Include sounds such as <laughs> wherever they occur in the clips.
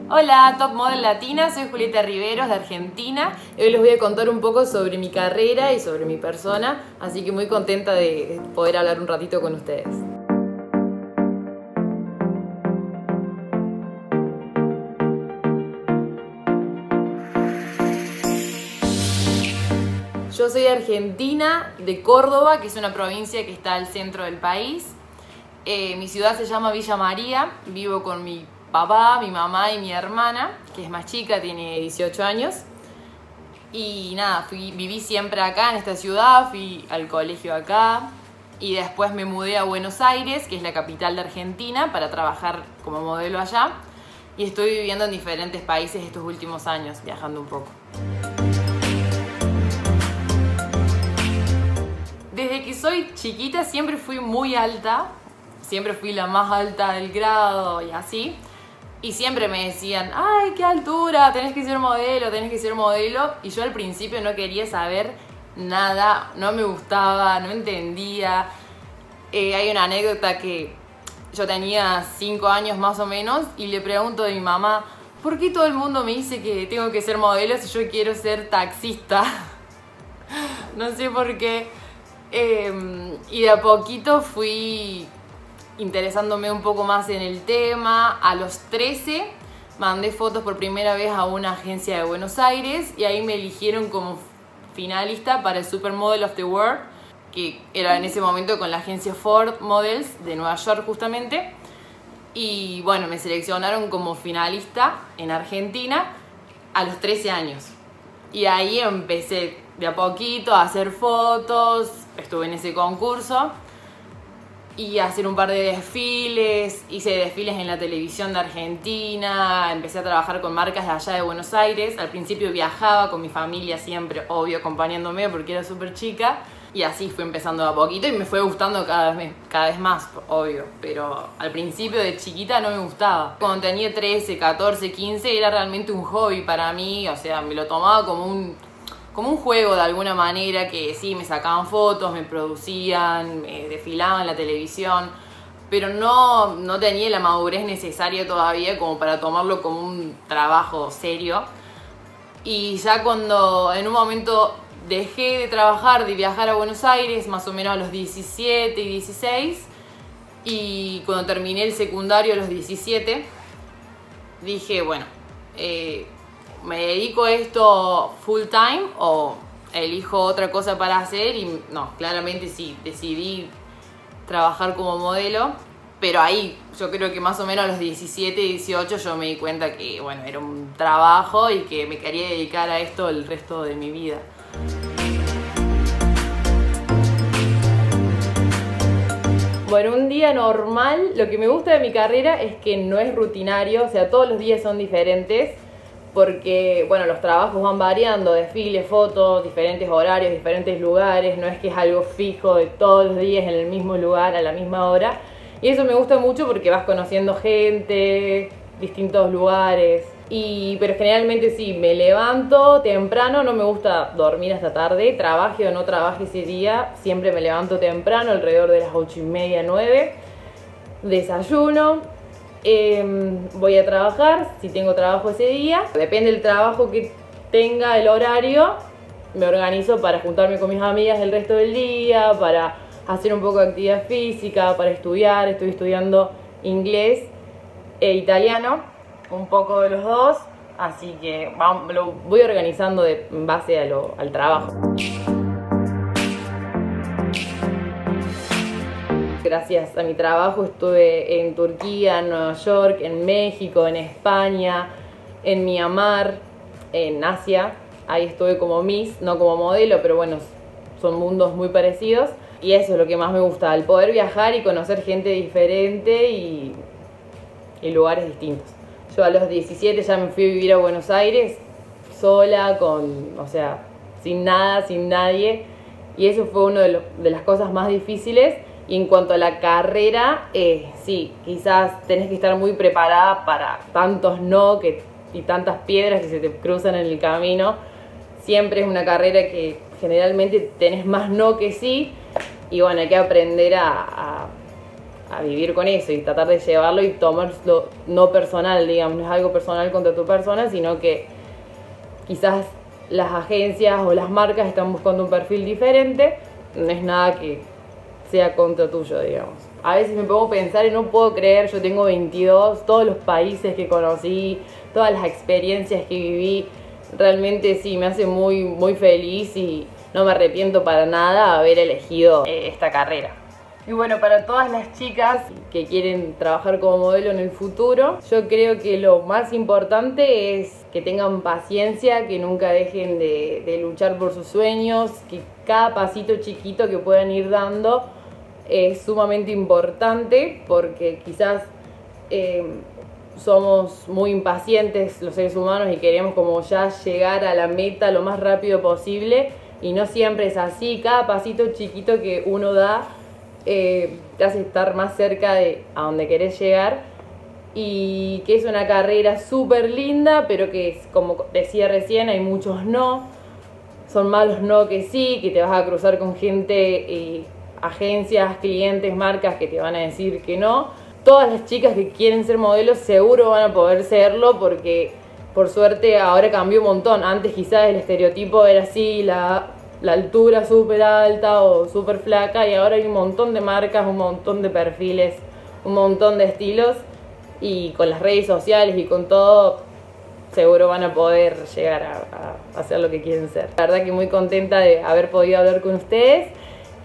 Hola, Top Model Latina, soy Julieta Riveros de Argentina. Hoy les voy a contar un poco sobre mi carrera y sobre mi persona, así que muy contenta de poder hablar un ratito con ustedes. Yo soy Argentina, de Córdoba, que es una provincia que está al centro del país. Eh, mi ciudad se llama Villa María, vivo con mi papá, mi mamá y mi hermana, que es más chica, tiene 18 años. Y nada, viví siempre acá en esta ciudad, fui al colegio acá y después me mudé a Buenos Aires, que es la capital de Argentina, para trabajar como modelo allá. Y estoy viviendo en diferentes países estos últimos años, viajando un poco. Desde que soy chiquita siempre fui muy alta, siempre fui la más alta del grado y así. Y siempre me decían, ay, qué altura, tenés que ser modelo, tenés que ser modelo. Y yo al principio no quería saber nada, no me gustaba, no entendía. Eh, hay una anécdota que yo tenía 5 años más o menos y le pregunto a mi mamá, ¿por qué todo el mundo me dice que tengo que ser modelo si yo quiero ser taxista? <laughs> no sé por qué. Em, y de a poquito fui interesándome un poco más en el tema. A los 13 mandé fotos por primera vez a una agencia de Buenos Aires y ahí me eligieron como finalista para el Supermodel of the World, que era en ese momento con la agencia Ford Models de Nueva York justamente. Y bueno, me seleccionaron como finalista en Argentina a los 13 años. Y ahí empecé de a poquito a hacer fotos, estuve en ese concurso y hacer un par de desfiles, hice desfiles en la televisión de Argentina, empecé a trabajar con marcas de allá de Buenos Aires, al principio viajaba con mi familia siempre, obvio, acompañándome porque era súper chica, y así fui empezando a poquito y me fue gustando cada vez, cada vez más, obvio, pero al principio de chiquita no me gustaba. Cuando tenía 13, 14, 15 era realmente un hobby para mí, o sea, me lo tomaba como un como un juego de alguna manera que sí, me sacaban fotos, me producían, me desfilaban en la televisión, pero no, no tenía la madurez necesaria todavía como para tomarlo como un trabajo serio. Y ya cuando en un momento dejé de trabajar, de viajar a Buenos Aires, más o menos a los 17 y 16, y cuando terminé el secundario a los 17, dije, bueno, eh, me dedico a esto full time o elijo otra cosa para hacer y no, claramente sí, decidí trabajar como modelo, pero ahí yo creo que más o menos a los 17, 18 yo me di cuenta que bueno, era un trabajo y que me quería dedicar a esto el resto de mi vida. Bueno, un día normal, lo que me gusta de mi carrera es que no es rutinario, o sea, todos los días son diferentes porque, bueno, los trabajos van variando, desfiles, fotos, diferentes horarios, diferentes lugares, no es que es algo fijo de todos los días en el mismo lugar, a la misma hora. Y eso me gusta mucho porque vas conociendo gente, distintos lugares. Y, pero generalmente sí, me levanto temprano, no me gusta dormir hasta tarde, trabaje o no trabaje ese día, siempre me levanto temprano, alrededor de las ocho y media, 9, desayuno, Em, voy a trabajar, si tengo trabajo ese día, depende del trabajo que tenga, el horario, me organizo para juntarme con mis amigas el resto del día, para hacer un poco de actividad física, para estudiar, estoy estudiando inglés e italiano, un poco de los dos, así que lo voy organizando en base al trabajo. Gracias a mi trabajo estuve en Turquía, en Nueva York, en México, en España, en Myanmar, en Asia. Ahí estuve como Miss, no como modelo, pero bueno, son mundos muy parecidos. Y eso es lo que más me gusta, el poder viajar y conocer gente diferente y, y lugares distintos. Yo a los 17 ya me fui a vivir a Buenos Aires, sola, con, o sea, sin nada, sin nadie. Y eso fue una de, de las cosas más difíciles y en cuanto a la carrera, eh, sí, quizás tenés que estar muy preparada para tantos no que, y tantas piedras que se te cruzan en el camino. Siempre es una carrera que generalmente tenés más no que sí. Y bueno, hay que aprender a, a vivir con eso y tratar de llevarlo y tomarlo no personal, digamos, no es algo personal contra tu persona, sino que quizás las agencias o las marcas están buscando un perfil diferente, no es nada que sea contra tuyo, digamos. A veces me pongo a pensar y no puedo creer, yo tengo 22, todos los países que conocí, todas las experiencias que viví, realmente sí, me hace muy, muy feliz y no me arrepiento para nada haber elegido eh, esta carrera. Y bueno, para todas las chicas que quieren trabajar como modelo en el futuro, yo creo que lo más importante es que tengan paciencia, que nunca dejen de, luchar por sus sueños, que cada pasito chiquito que puedan ir dando es sumamente importante porque quizás eh, somos muy impacientes los seres humanos y queremos como ya llegar a la meta lo más rápido posible y no siempre es así, cada pasito chiquito que uno da eh, te hace estar más cerca de a donde querés llegar y que es una carrera súper linda, pero que como decía recién, hay muchos no, son malos no que sí, que te vas a cruzar con gente, eh, agencias, clientes, marcas que te van a decir que no. Todas las chicas que quieren ser modelos seguro van a poder serlo porque por suerte ahora cambió un montón. Antes quizás el estereotipo era así, la la altura súper alta o súper flaca y ahora hay un montón de marcas, un montón de perfiles, un montón de estilos y con las redes sociales y con todo seguro van a poder llegar a, hacer lo que quieren ser. La verdad que muy contenta de haber podido hablar con ustedes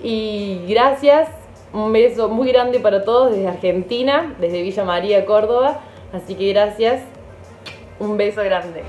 y gracias, un beso muy grande para todos desde Argentina, desde Villa María, Córdoba, así que gracias, un beso grande.